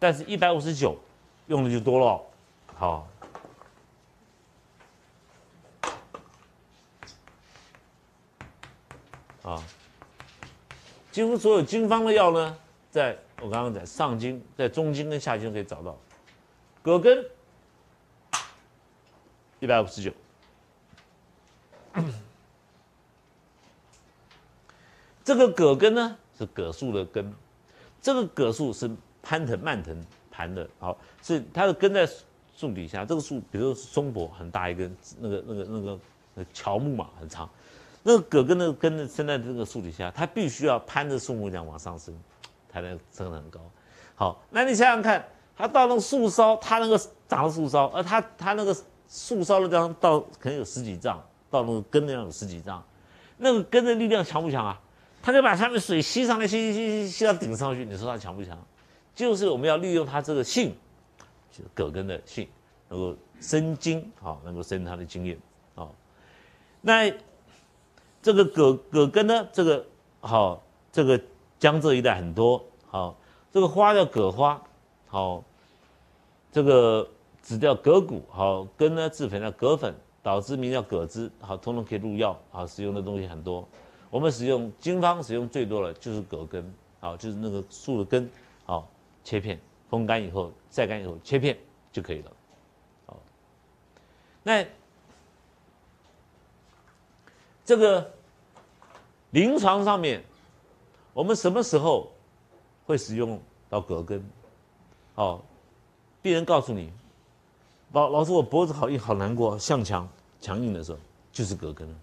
但是一百五十九用的就多了，好。啊，几乎所有经方的药呢，在我刚刚讲上经、在中经跟下经可以找到。葛根一百五十九，这个葛根呢是葛树的根，这个葛树是攀藤蔓藤盘的，好，是它的根在树底下。这个树，比如说松柏很大一根，那个那个那个乔木嘛很长。那个葛根的根呢，生在这个树底下，它必须要攀着树木这样往上升，才能升得很高。好，那你想想看，它到那个树梢，它那个长了树梢，而它它那个树梢的地方到可能有十几丈，到那个根那样有十几丈，那个根的力量强不强啊？它就把下面水吸上来，吸吸吸吸吸到顶上去，你说它强不强？就是我们要利用它这个性，就葛根的性，能够生津，好，能够生它的经验，好，那。这个葛葛根呢，这个好，这个江浙一带很多好，这个花叫葛花，好，这个籽叫葛谷，好，根呢制粉叫葛粉，导致名叫葛汁，好，通通可以入药，好，使用的东西很多。我们使用经方使用最多的就是葛根，好，就是那个树的根，好，切片，风干以后晒干以后切片就可以了，好，那。这个临床上面，我们什么时候会使用到葛根？哦，病人告诉你，老老师我脖子好硬好难过，向强强硬的时候，就是葛根了，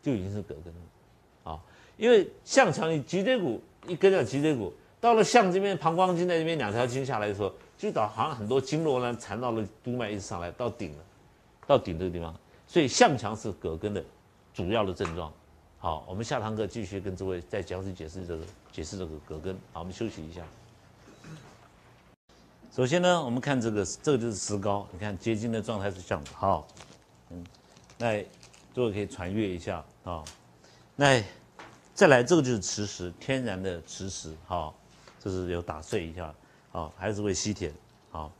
就已经是葛根了，啊，因为向强你脊椎骨一根叫脊椎骨，到了象这边膀胱经在这边两条筋下来的时候，就导好像很多经络呢缠到了督脉一直上来到顶了，到顶这个地方，所以向强是葛根的。主要的症状，好，我们下堂课继续跟诸位再详细解释这个解释这个葛根。好，我们休息一下。首先呢，我们看这个，这个就是石膏，你看结晶的状态是这样的。好，嗯，那诸位可以传阅一下啊。那再来，这个就是磁石，天然的磁石。好，这是有打碎一下，好，还是会吸铁。好，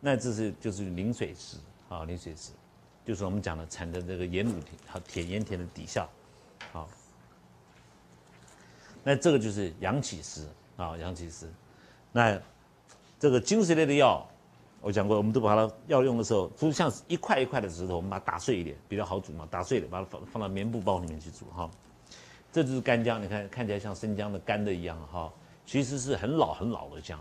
那这是就是磷水石，好，磷水石。就是我们讲的产的这个盐卤田，好铁盐田的底下，好，那这个就是阳起石啊，阳起石。那这个精髓类的药，我讲过，我们都把它药用的时候，就像一块一块的石头，我们把它打碎一点，比较好煮嘛，打碎了把它放放到棉布包里面去煮哈。这就是干姜，你看看起来像生姜的干的一样哈，其实是很老很老的姜，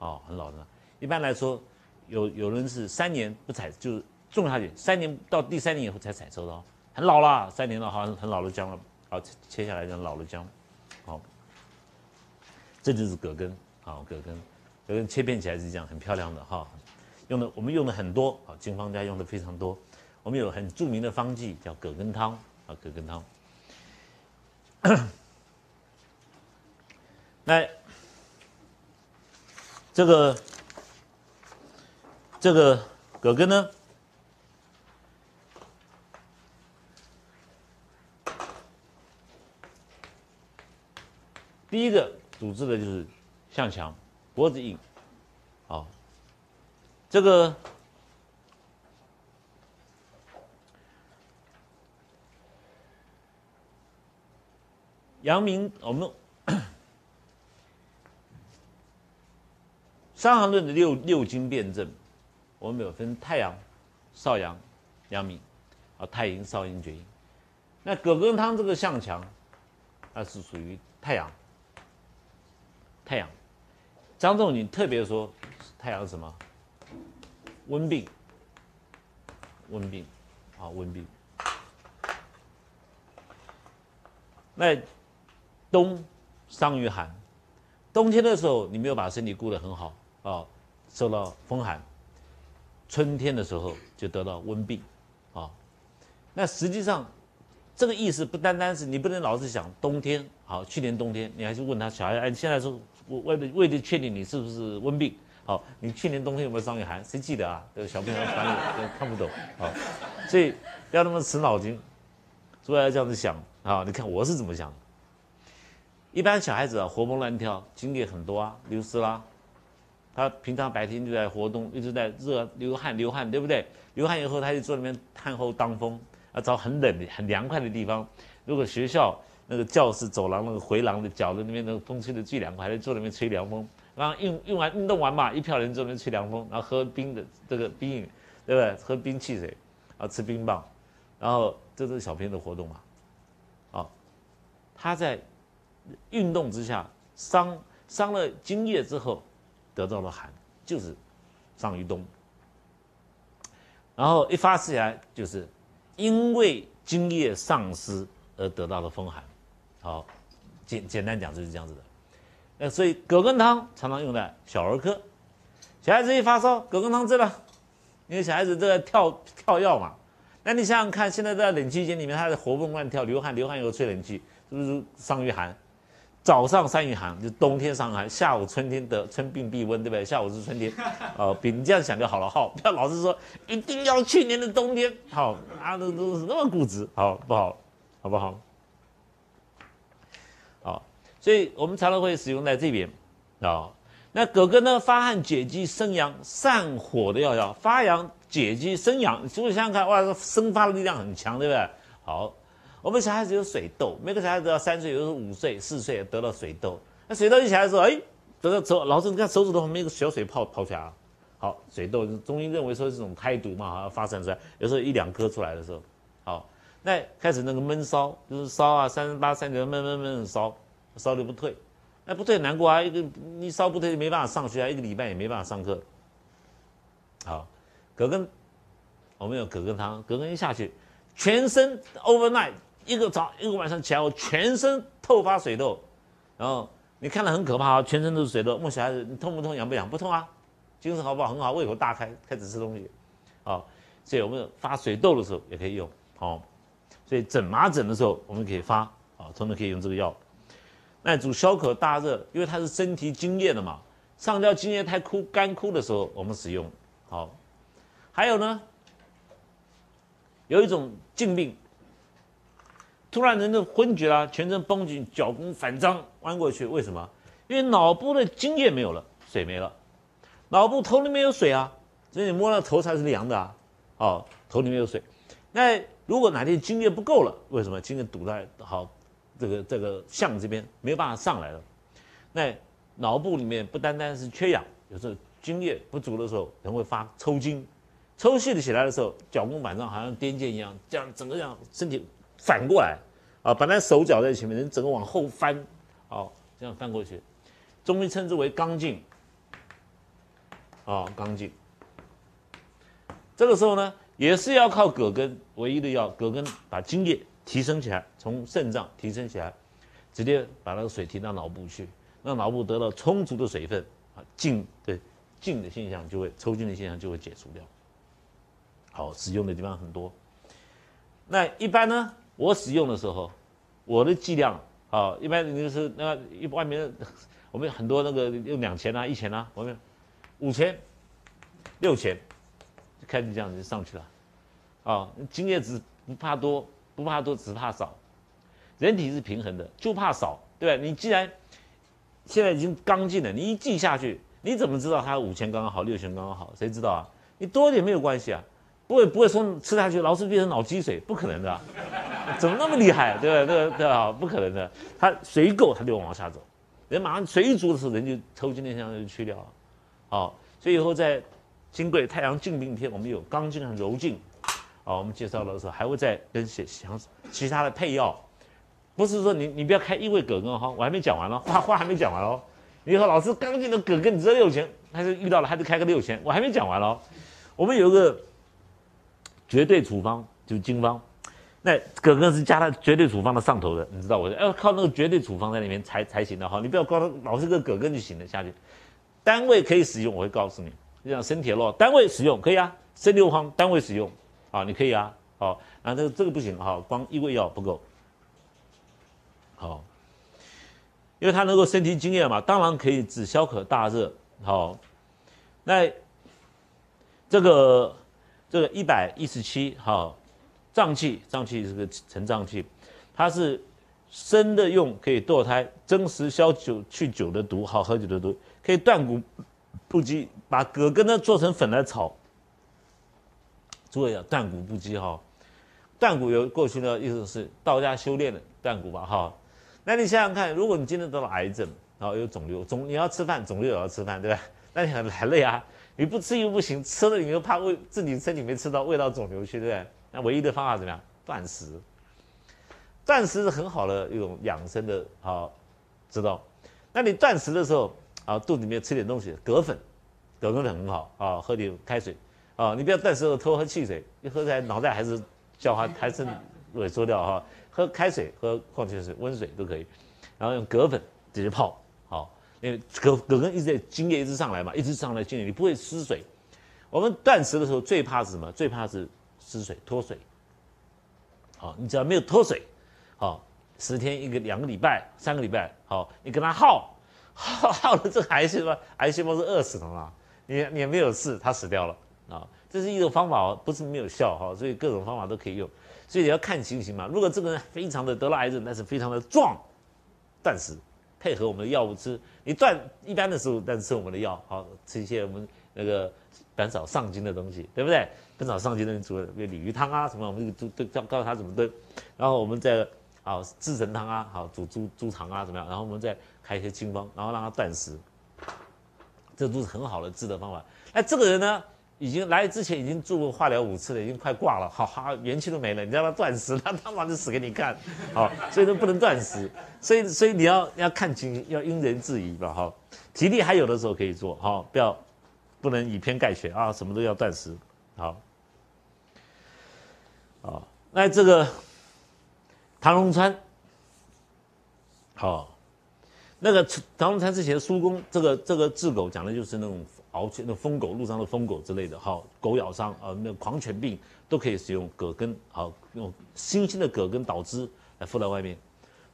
啊，很老的。一般来说，有有人是三年不采就是。种下去三年到第三年以后才采收的，很老了，三年了，好像很老的姜了，好切下来这老的姜，好，这就是葛根，好葛根，葛根切片起来是这样，很漂亮的哈，用的我们用的很多，好金方家用的非常多，我们有很著名的方剂叫葛根汤，啊葛根汤，那，这个这个葛根呢？第一个组织的就是向强，脖子硬，啊，这个阳明，我们《伤寒论》的六六经辩证，我们有分太阳、少阳、阳明，啊，太阴、少阴、厥阴。那葛根汤这个向强，那是属于太阳。太阳，张仲景特别说，太阳什么？温病，温病，啊，温病。那冬伤于寒，冬天的时候你没有把身体顾得很好啊，受到风寒，春天的时候就得到温病，啊，那实际上。这个意思不单单是你不能老是想冬天好，去年冬天你还是问他小孩，哎，现在说我为了为了确定你是不是温病，好，你去年冬天有没有伤于寒？谁记得啊？这个小朋友反正看不懂，啊，所以不要那么死脑筋，诸位要这样子想啊！你看我是怎么想的？一般小孩子啊，活蹦乱跳，经历很多啊，流失啦，他平常白天就在活动，一直在热流汗流汗，对不对？流汗以后，他就坐那边汗后当风，要找很冷的很凉快的地方。如果学校那个教室走廊那个回廊的角落那边，那个风吹的最凉快，还在坐那边吹凉风。然后运运完运动完嘛，一票人坐那边吹凉风，然后喝冰的这个冰饮，对不对？喝冰汽水，啊，吃冰棒，然后这是小朋友的活动嘛，啊，他在运动之下伤伤了津液之后。得到了寒，就是上于冬，然后一发起来就是因为津液丧失而得到的风寒。好，简简单讲就是这样子的。那所以葛根汤常常用在小儿科，小孩子一发烧，葛根汤治了，因为小孩子都在跳跳药嘛。那你想想看，现在在冷气间里面，他在活蹦乱跳，流汗流汗又吹冷气，是不是伤于寒？早上三雨寒，就冬天伤寒；下午春天得春病必温，对不对？下午是春天，哦，比你这样想就好了。好，不要老是说一定要去年的冬天。好，啊，都都是那么固执，好不好？好不好？好，所以我们常常会使用在这边，啊，那葛根呢，发汗解肌生阳散火的药药，发阳解肌生阳，所以想想看，哇，生发的力量很强，对不对？好。我们小孩子有水痘，每个小孩子要三岁，有时候五岁、四岁得了水痘。那水痘一起来的时候，哎，得到手，老师你看手指头旁边一个小水泡跑出来了。好，水痘中医认为说这种胎毒嘛，发展出来，有时候一两颗出来的时候，好，那开始那个闷烧，就是烧啊，三十八、三九闷闷闷烧，烧的不退，那不退难过啊，一个你烧不退就没办法上学啊，一个礼拜也没办法上课。好，葛根，我们有葛根汤，葛根一下去，全身 overnight。一个早一个晚上起来，我全身透发水痘，然后你看了很可怕啊，全身都是水痘。问小孩子你痛不痛，痒不痒？不痛啊，精神好不好？很好，胃口大开，开始吃东西，啊，所以我们发水痘的时候也可以用，好，所以整麻疹的时候我们可以发，啊，通常可以用这个药。那主消渴大热，因为它是身体津液的嘛，上焦津液太枯干枯的时候我们使用，好。还有呢，有一种禁病。突然人就昏厥了，全身绷紧，脚弓反张弯过去，为什么？因为脑部的津液没有了，水没了，脑部头里面有水啊，所以你摸到头才是凉的啊。哦，头里面有水，那如果哪天津液不够了，为什么？津液堵在好这个这个项这边，没有办法上来了。那脑部里面不单单是缺氧，有时候津液不足的时候，人会发抽筋，抽气的起来的时候，脚弓反张，好像癫痫一样，这样整个这样身体。反过来，啊，本来手脚在前面，人整个往后翻，好，这样翻过去，中医称之为刚劲，啊，刚劲。这个时候呢，也是要靠葛根，唯一的药，葛根把津液提升起来，从肾脏提升起来，直接把那个水提到脑部去，让脑部得到充足的水分，啊，静对静的现象就会抽筋的现象就会解除掉。好，使用的地方很多。那一般呢？我使用的时候，我的剂量啊，一般就是那个一外面我们很多那个用两钱啊、一钱啊，我们五钱、六钱，就开始这样就上去了，啊，精液值不怕多，不怕多，只怕少，人体是平衡的，就怕少，对吧？你既然现在已经刚进了，你一剂下去，你怎么知道它五钱刚刚好，六钱刚刚好？谁知道啊？你多一点没有关系啊，不会不会说吃下去老是变成脑积水，不可能的。怎么那么厉害？对吧？对对啊，不可能的。它水够，它就往下走。人马上水足的时候，人就抽筋的现象就去掉了。好，所以以后在《金匮太阳镜病篇》，我们有刚劲和柔劲。好，我们介绍的时候还会再跟写详其他的配药。不是说你你不要开一味葛根哈，我还没讲完了，话话还没讲完哦。你说老师刚劲的葛根，你知道六钱，还是遇到了还得开个六钱，我还没讲完哦。我们有一个绝对处方，就是经方。那葛根是加在绝对处方的上头的，你知道我要靠那个绝对处方在里面才才行的哈，你不要光老是个葛根就行了下去。单位可以使用，我会告诉你，就像生铁络，单位使用可以啊，生硫磺单位使用啊，你可以啊，好，啊这个这个不行哈，光一味药不够，好，因为它能够身体津液嘛，当然可以止消渴大热，好，那这个这个一百一十七好。脏器，脏器是个成脏器，它是生的用，可以堕胎，增食消酒去酒的毒，好喝酒的毒，可以断骨不羁，把葛根呢做成粉来炒。诸位啊，断骨不羁哈，断骨有过去的意思是道家修炼的断骨吧哈。那你想想看，如果你今天得了癌症，然后有肿瘤，肿你要吃饭，肿瘤也要吃饭，对吧？那你很来了呀，你不吃又不行，吃了你又怕胃自己身体没吃到，胃到肿瘤去，对不对？那唯一的方法怎么样？断食。断食是很好的一种养生的，好，知道？那你断食的时候啊，肚子里面吃点东西，葛粉，葛根粉很好啊，喝点开水啊，你不要断食的时候偷喝汽水，一喝起来脑袋还是消化还是萎缩掉哈。喝开水，喝矿泉水，温水都可以，然后用葛粉直接泡，好，因为葛葛根一直在精液一直上来嘛，一直上来精液，你不会失水。我们断食的时候最怕是什么？最怕是失水脱水。好，你只要没有脱水，好，十天一个两个礼拜三个礼拜，好，你跟他耗耗 耗了，这个癌细胞癌细胞是饿死的嘛？你你没有事，它死掉了啊，这是一种方法，不是没有效哈，所以各种方法都可以用。所以你要看情形嘛。如果这个人非常的得了癌症，但是非常的壮，断食，配合我们的药物吃。你断一般的时候，但是吃我们的药，好吃一些我们那个减少上筋的东西，对不对？减少上筋的煮比如鲤鱼汤啊什么，我们就都教告诉他怎么炖。然后我们再好制成汤啊，好煮猪猪肠啊怎么样？然后我们再开一些清方，然后让他断食，这都是很好的治的方法。那这个人呢？已经来之前已经做过化疗五次了，已经快挂了，好哈元气都没了。你让他断食，他他妈就死给你看，好，所以都不能断食。所以所以你要要看清，要因人制宜吧，哈。体力还有的时候可以做，哈，不要不能以偏概全啊，什么都要断食，好。好，那这个唐龙川，好，那个唐龙川之前苏公这个这个治狗讲的就是那种。熬去那疯狗，路上的疯狗之类的，好，狗咬伤啊，那狂犬病都可以使用葛根，好，用新鲜的葛根捣汁来敷在外面。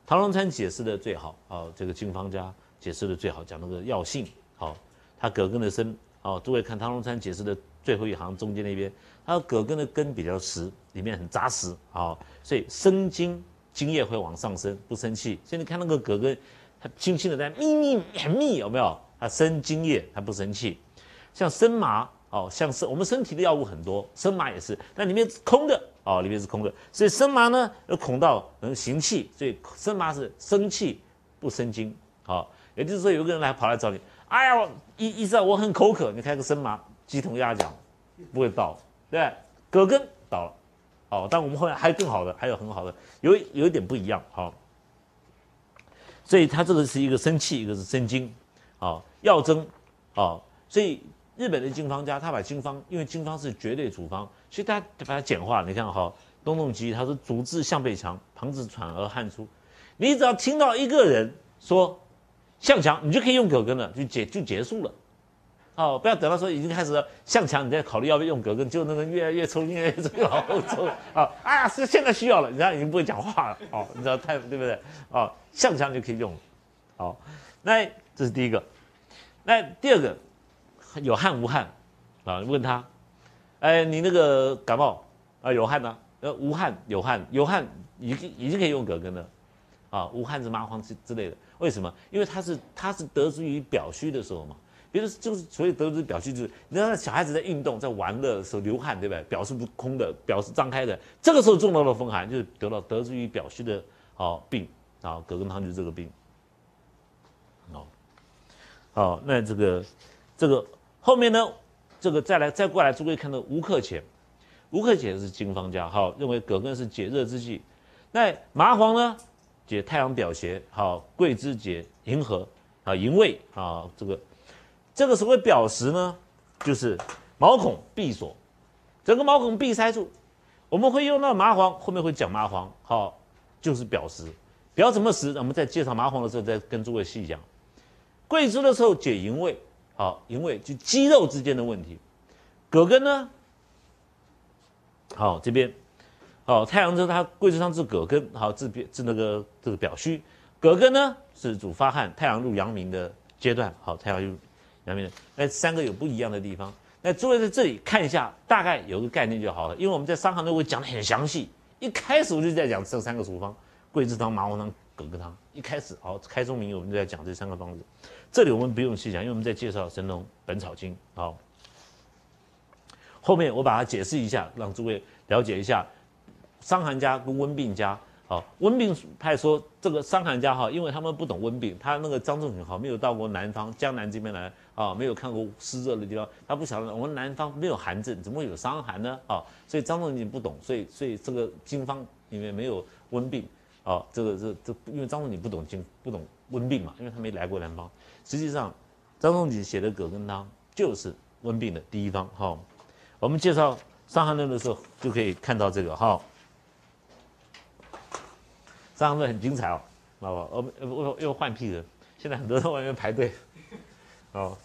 唐龙川解释的最好，啊，这个经方家解释的最好，讲那个药性，好，他葛根的生，好，诸位看唐龙川解释的最后一行中间那边，他葛根的根比较实，里面很扎实，好，所以生津，津液会往上升，不生气。所以你看那个葛根，它轻轻的在密密很密，有没有？它生津液，它不生气。像生麻哦，像是我们身体的药物很多，生麻也是，但里面空的哦，里面是空的，所以生麻呢有孔道能行气，所以生麻是生气不生津，好，也就是说有个人来跑来找你，哎呀，医医生我很口渴，你开个生麻鸡同鸭讲，不会倒，对葛根倒了，哦，但我们后面还有更好的，还有很好的，有 有一点不一样，好，所以它这个是一个生气，一个是生津，好，药蒸，好，所以。日本的经方家，他把经方，因为经方是绝对处方，所以他把它简化。你看哈，东东吉他说主治向背强，旁子喘而汗出。你只要听到一个人说向强，你就可以用葛根了，就结就结束了。哦，不要等到说已经开始向强，你再考虑要不要用葛根，就那个越来越抽，越来越抽，往后抽 啊！哎呀，是现在需要了，人家已经不会讲话了。哦，你知道太对不对？哦，向强就可以用了。好，那这是第一个。那第二个。有汗无汗，啊？问他，哎，你那个感冒啊，有汗呐？呃，无汗有汗，有汗已经已经可以用葛根了，啊，无汗是麻黄之之类的。为什么？因为它是它是得之于表虚的时候嘛。比如就是所以得之于表虚，就是你道小孩子在运动在玩的时候流汗，对不对？表是不空的，表是张开的。这个时候中到了风寒，就是得到得之于表虚的哦病啊，葛根汤就是这个病。哦，好，那这个这个。后面呢，这个再来再过来，诸位看到吴克俭，吴克俭是经方家，好，认为葛根是解热之剂。那麻黄呢，解太阳表邪，好，桂枝解营和，啊，营卫啊，这个这个所谓表实呢，就是毛孔闭锁，整个毛孔闭塞住。我们会用到麻黄，后面会讲麻黄，好，就是表实。表怎么实？我们在介绍麻黄的时候再跟诸位细讲。桂枝的时候解营卫。好，因为就肌肉之间的问题，葛根呢？好，这边好，太阳针它桂枝汤治葛根，好治表治那个这个表虚，葛根呢是主发汗，太阳入阳明的阶段，好，太阳入阳明的，那三个有不一样的地方，那诸位在这里看一下，大概有个概念就好了，因为我们在伤寒都会讲的很详细，一开始我就在讲这三个处方，桂枝汤、麻黄汤、葛根汤。一开始，好，开宗明义，我们就在讲这三个方子。这里我们不用细讲，因为我们在介绍《神农本草经》。好，后面我把它解释一下，让诸位了解一下伤寒家跟温病家。好，温病派说这个伤寒家哈，因为他们不懂温病，他那个张仲景哈没有到过南方江南这边来啊，没有看过湿热的地方，他不晓得我们南方没有寒症，怎么会有伤寒呢？啊，所以张仲景不懂，所以所以这个经方里面没有温病啊，这个这这因为张仲景不懂经不懂温病嘛，因为他没来过南方。实际上，张仲景写的葛根汤就是温病的第一方。哈，我们介绍伤寒论的时候就可以看到这个哈。这样会很精彩哦，好不好？我们又又换屁人，现在很多在外面排队，哦。